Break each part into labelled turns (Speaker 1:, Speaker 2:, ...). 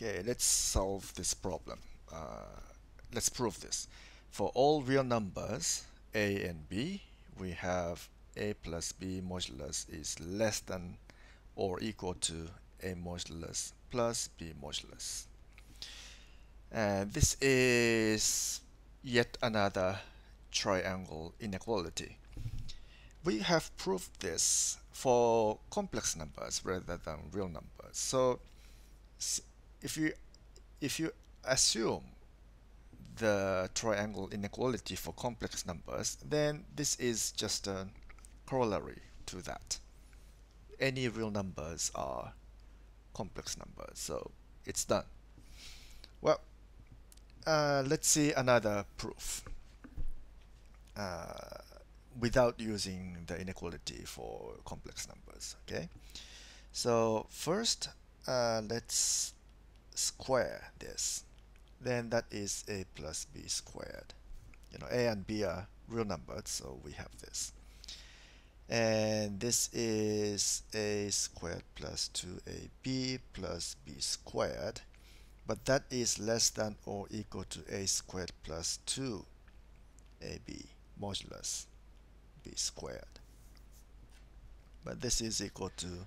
Speaker 1: Okay, let's solve this problem. Uh, let's prove this. For all real numbers, a and b, we have a plus b modulus is less than or equal to a modulus plus b modulus. And this is yet another triangle inequality. We have proved this for complex numbers rather than real numbers. So if you if you assume the triangle inequality for complex numbers, then this is just a corollary to that. Any real numbers are complex numbers, so it's done. Well, uh, let's see another proof uh, without using the inequality for complex numbers. Okay, so first uh, let's square this then that is a plus b squared. You know a and b are real numbers so we have this. And this is a squared plus 2ab plus b squared but that is less than or equal to a squared plus 2ab modulus b squared. But this is equal to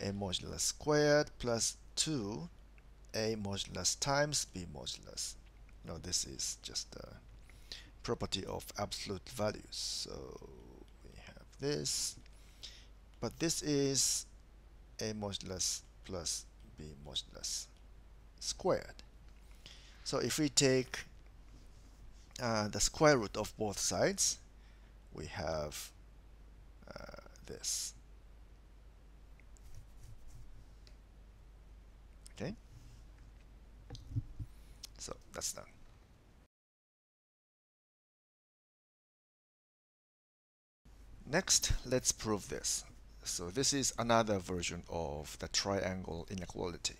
Speaker 1: a modulus squared plus 2 a modulus times b modulus. Now this is just a property of absolute values. So we have this, but this is a modulus plus b modulus squared. So if we take uh, the square root of both sides, we have uh, this. Okay. So that's done. Next, let's prove this. So this is another version of the triangle inequality.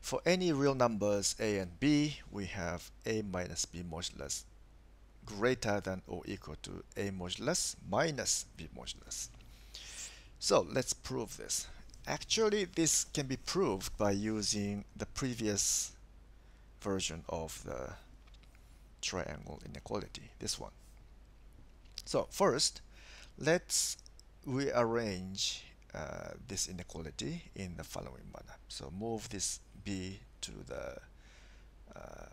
Speaker 1: For any real numbers a and b, we have a minus b modulus greater than or equal to a modulus minus b modulus. So let's prove this. Actually, this can be proved by using the previous version of the triangle inequality, this one. So first, let's rearrange uh, this inequality in the following manner. So move this b to the uh,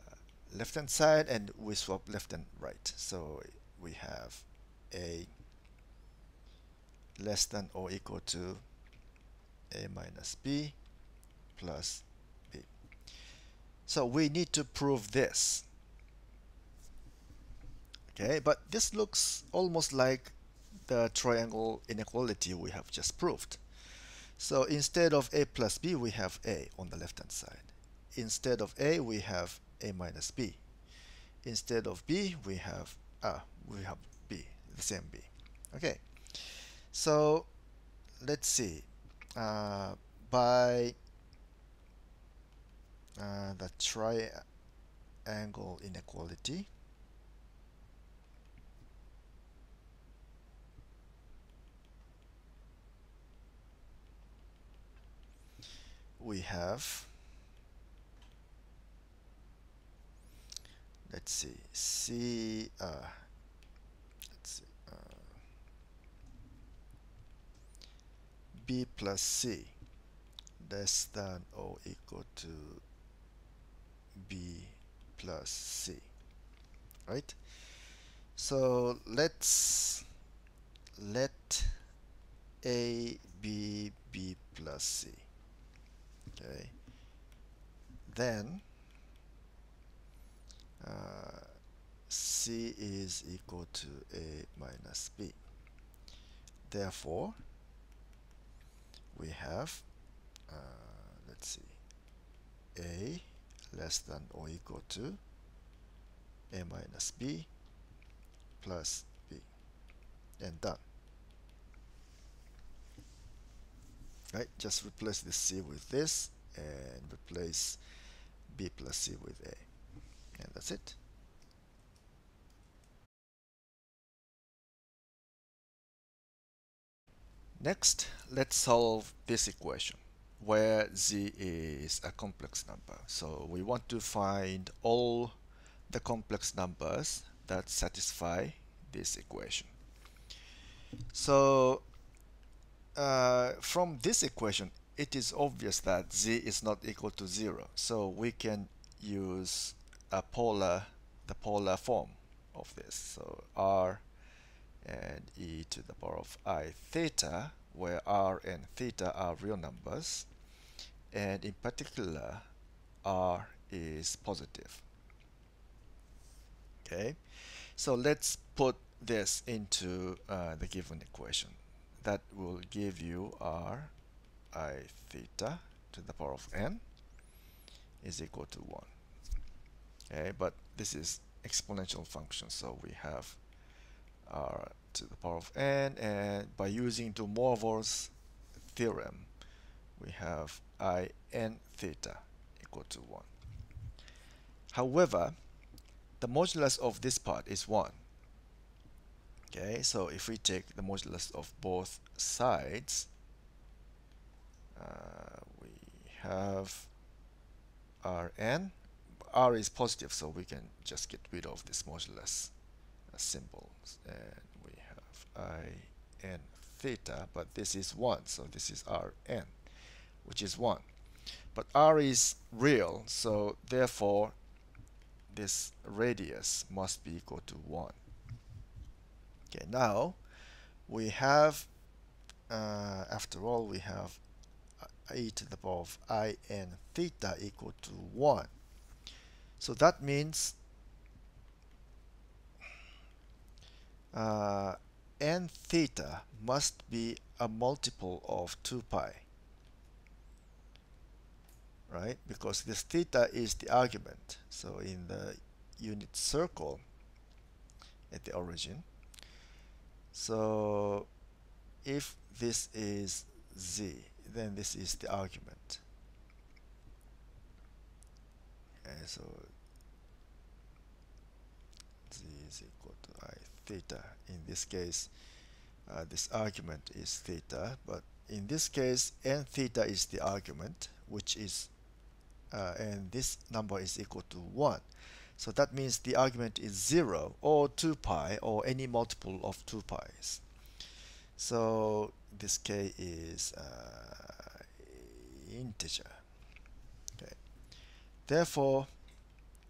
Speaker 1: left hand side and we swap left and right. So we have a less than or equal to a minus b plus so we need to prove this. Okay, but this looks almost like the triangle inequality we have just proved. So instead of a plus b, we have a on the left hand side. Instead of a, we have a minus b. Instead of b, we have ah, we have b, the same b. Okay, so let's see. Uh, by uh, the triangle inequality. We have let's see C uh, let's see uh, B plus C. Less than or equal to b plus c right? So let's let a b b plus c okay? Then uh, c is equal to a minus b. Therefore we have uh, let's see a less than or equal to a minus b plus b. And done. Right just replace the c with this and replace b plus c with a. And that's it. Next let's solve this equation where z is a complex number. So we want to find all the complex numbers that satisfy this equation. So uh, from this equation, it is obvious that z is not equal to 0. So we can use a polar, the polar form of this. So r and e to the power of i theta, where r and theta are real numbers, and in particular, r is positive. Okay, so let's put this into uh, the given equation. That will give you r i theta to the power of n is equal to 1. Okay, but this is exponential function, so we have r to the power of n, and by using de Moivre's theorem, we have i n theta equal to 1. However, the modulus of this part is 1. Okay, so if we take the modulus of both sides, uh, we have Rn. R is positive, so we can just get rid of this modulus uh, symbol. And we have I n theta, but this is 1, so this is Rn, which is 1. But R is real, so therefore this radius must be equal to 1. Okay, now we have, uh, after all, we have e to the power of i n theta equal to 1. So that means uh, n theta must be a multiple of 2 pi. Right? Because this theta is the argument. So in the unit circle at the origin, so if this is z, then this is the argument. Okay, so z is equal theta. In this case, uh, this argument is theta, but in this case, n theta is the argument, which is, uh, and this number is equal to 1. So that means the argument is 0 or 2 pi or any multiple of 2 pi's. So this k is uh, integer. Okay. Therefore,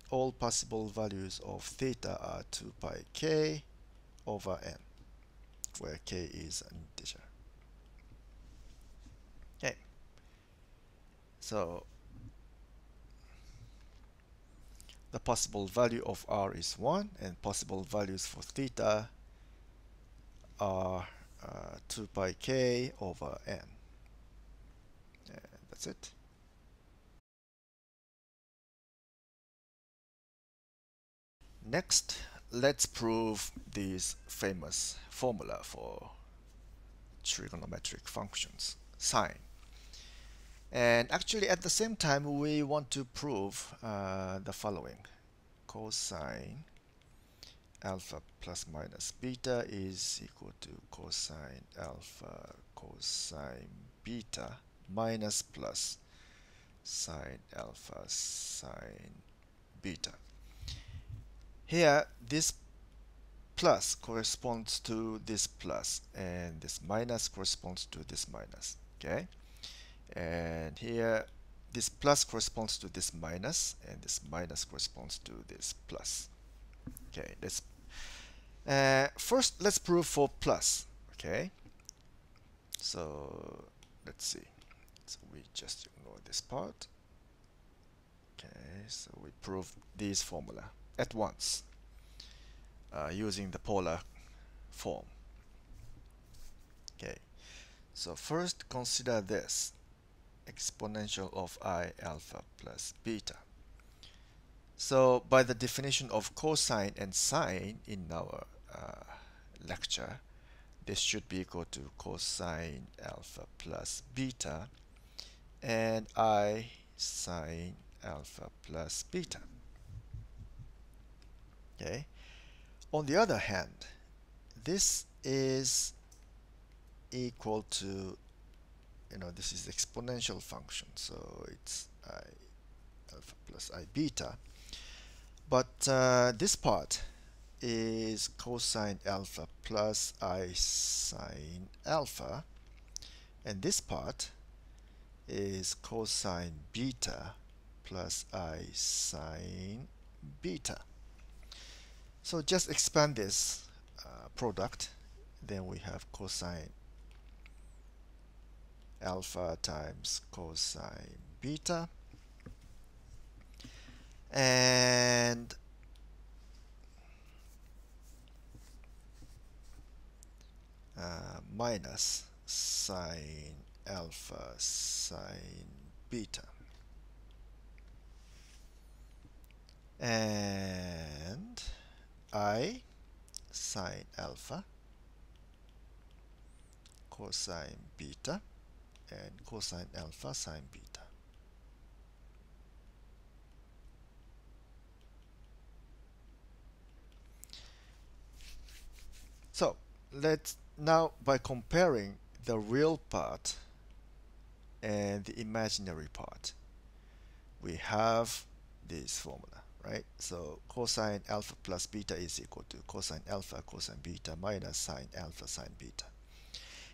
Speaker 1: all possible values of theta are 2 pi k over n, where k is an integer. Okay. So the possible value of r is 1 and possible values for theta are uh, 2 pi k over n. And that's it. Next, let's prove this famous formula for trigonometric functions, sine. And actually at the same time we want to prove uh, the following. Cosine alpha plus minus beta is equal to cosine alpha cosine beta minus plus sine alpha sine beta. Here this plus corresponds to this plus and this minus corresponds to this minus okay? And here this plus corresponds to this minus and this minus corresponds to this plus okay? Let's uh, first let's prove for plus okay? So let's see. So we just ignore this part. Okay so we prove this formula at once uh, using the polar form okay so first consider this exponential of i alpha plus beta. So by the definition of cosine and sine in our uh, lecture, this should be equal to cosine alpha plus beta and i sine alpha plus beta. Okay. On the other hand, this is equal to you know this is exponential function so it's i alpha plus i beta but uh, this part is cosine alpha plus i sine alpha and this part is cosine beta plus i sine beta so just expand this uh, product then we have cosine alpha times cosine beta. And uh, minus sine alpha sine beta. And i sine alpha cosine beta and cosine alpha sine beta. So let's now by comparing the real part and the imaginary part we have this formula right so cosine alpha plus beta is equal to cosine alpha cosine beta minus sine alpha sine beta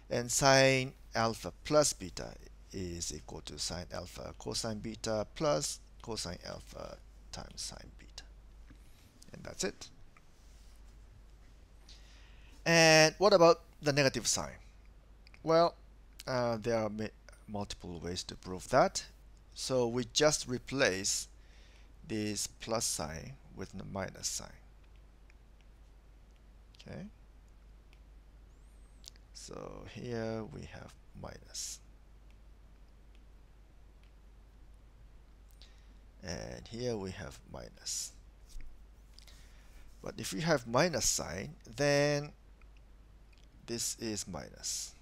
Speaker 1: and sine alpha plus beta is equal to sine alpha cosine beta plus cosine alpha times sine beta. And that's it. And what about the negative sign? Well, uh, there are multiple ways to prove that. So we just replace this plus sign with the minus sign. Okay. So here we have minus. And here we have minus. But if we have minus sign, then this is minus.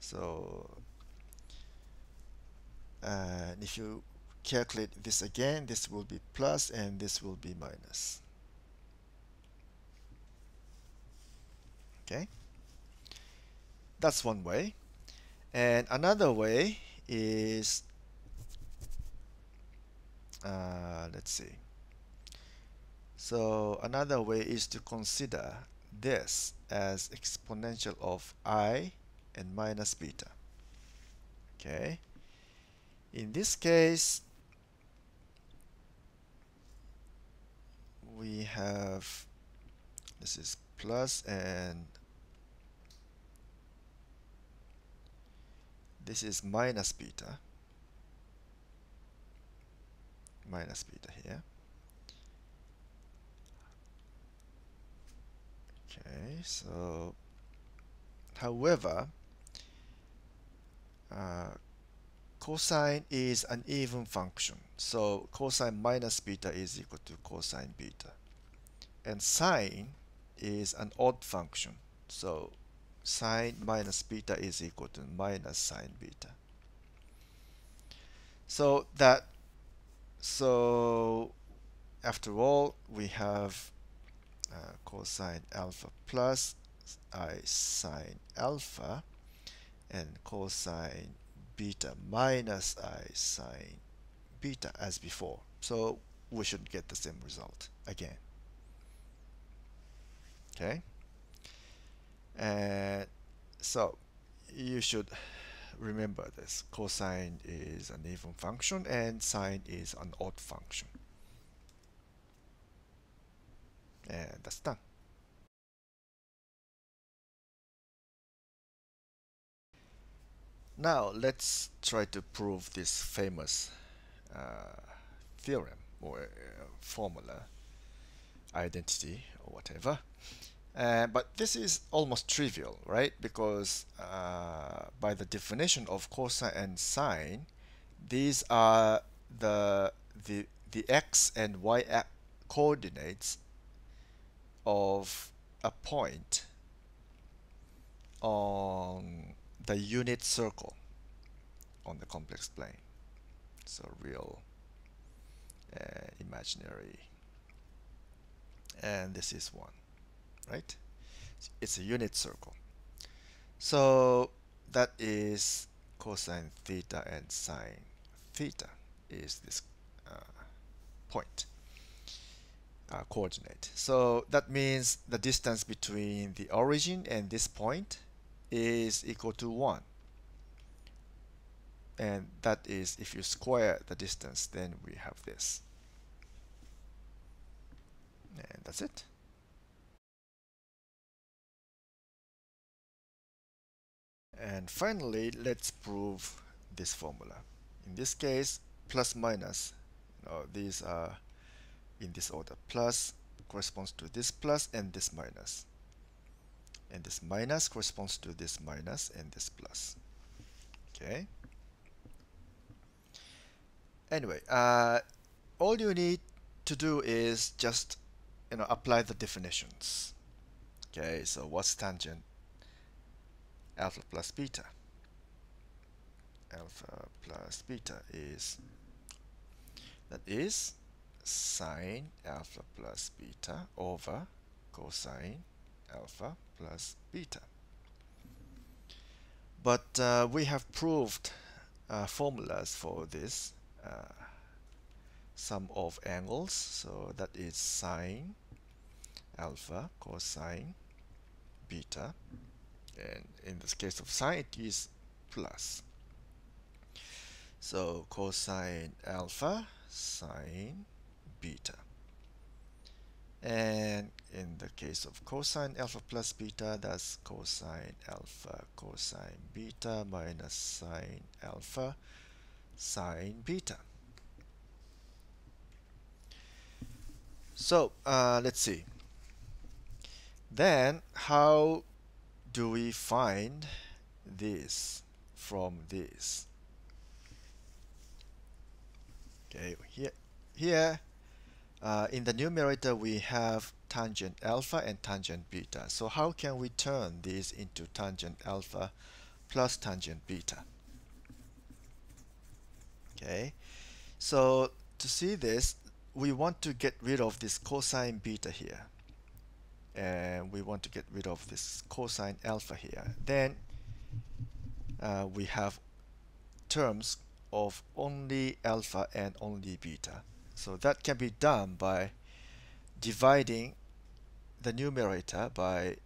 Speaker 1: So, and if you calculate this again, this will be plus and this will be minus. okay? That's one way. And another way is uh, let's see. So another way is to consider this as exponential of i and minus beta. Okay in this case we have this is plus and this is minus beta. Minus beta here. Okay so however uh, cosine is an even function. So cosine minus beta is equal to cosine beta. And sine is an odd function. So sine minus beta is equal to minus sine beta. So that so after all we have uh, cosine alpha plus i sine alpha and cosine beta minus i sine beta as before. So we should get the same result again. Okay. And so you should remember this. Cosine is an even function and sine is an odd function. And that's done. Now let's try to prove this famous uh, theorem or uh, formula, identity or whatever. Uh, but this is almost trivial, right? Because uh, by the definition of cosine and sine, these are the the the x and y coordinates of a point on the unit circle on the complex plane. So real, uh, imaginary, and this is one right? It's a unit circle. So that is cosine theta and sine theta is this uh, point uh, coordinate. So that means the distance between the origin and this point is equal to 1. And that is if you square the distance then we have this. And that's it. And finally, let's prove this formula. In this case, plus minus, these are in this order. Plus corresponds to this plus and this minus. And this minus corresponds to this minus and this plus. Okay. Anyway, uh, all you need to do is just you know apply the definitions. Okay, so what's tangent alpha plus beta? Alpha plus beta is that is sine alpha plus beta over cosine alpha plus beta. But uh, we have proved uh, formulas for this uh, sum of angles. So that is sine alpha cosine beta. And in this case of sine, it is plus. So cosine alpha sine beta. And in the case of cosine alpha plus beta, that's cosine alpha cosine beta minus sine alpha sine beta. So uh, let's see. Then how do we find this from this? Okay, here, here uh, in the numerator we have tangent alpha and tangent beta. So how can we turn these into tangent alpha plus tangent beta? Okay, so to see this, we want to get rid of this cosine beta here. And we want to get rid of this cosine alpha here. Then uh, we have terms of only alpha and only beta. So that can be done by dividing the numerator by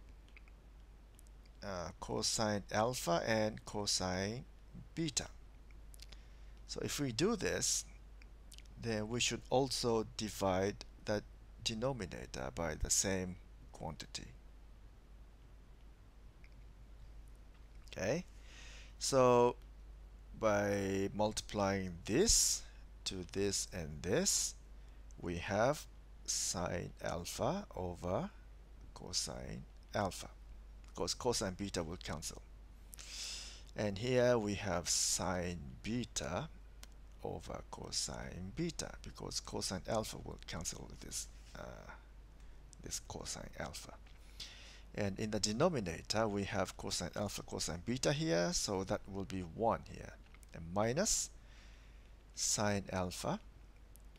Speaker 1: uh, cosine alpha and cosine beta. So if we do this, then we should also divide the denominator by the same quantity. Okay, so by multiplying this to this and this, we have sine alpha over cosine alpha because cosine beta will cancel. And here we have sine beta over cosine beta because cosine alpha will cancel this uh, this cosine alpha. And in the denominator we have cosine alpha cosine beta here so that will be 1 here and minus sine alpha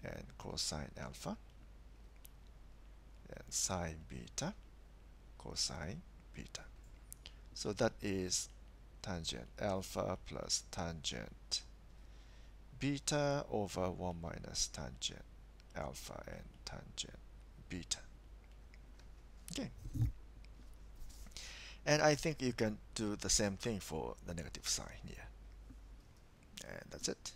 Speaker 1: and cosine alpha and sine beta cosine beta. So that is tangent alpha plus tangent beta over 1 minus tangent alpha and tangent beta. Okay. And I think you can do the same thing for the negative sign here. And that's it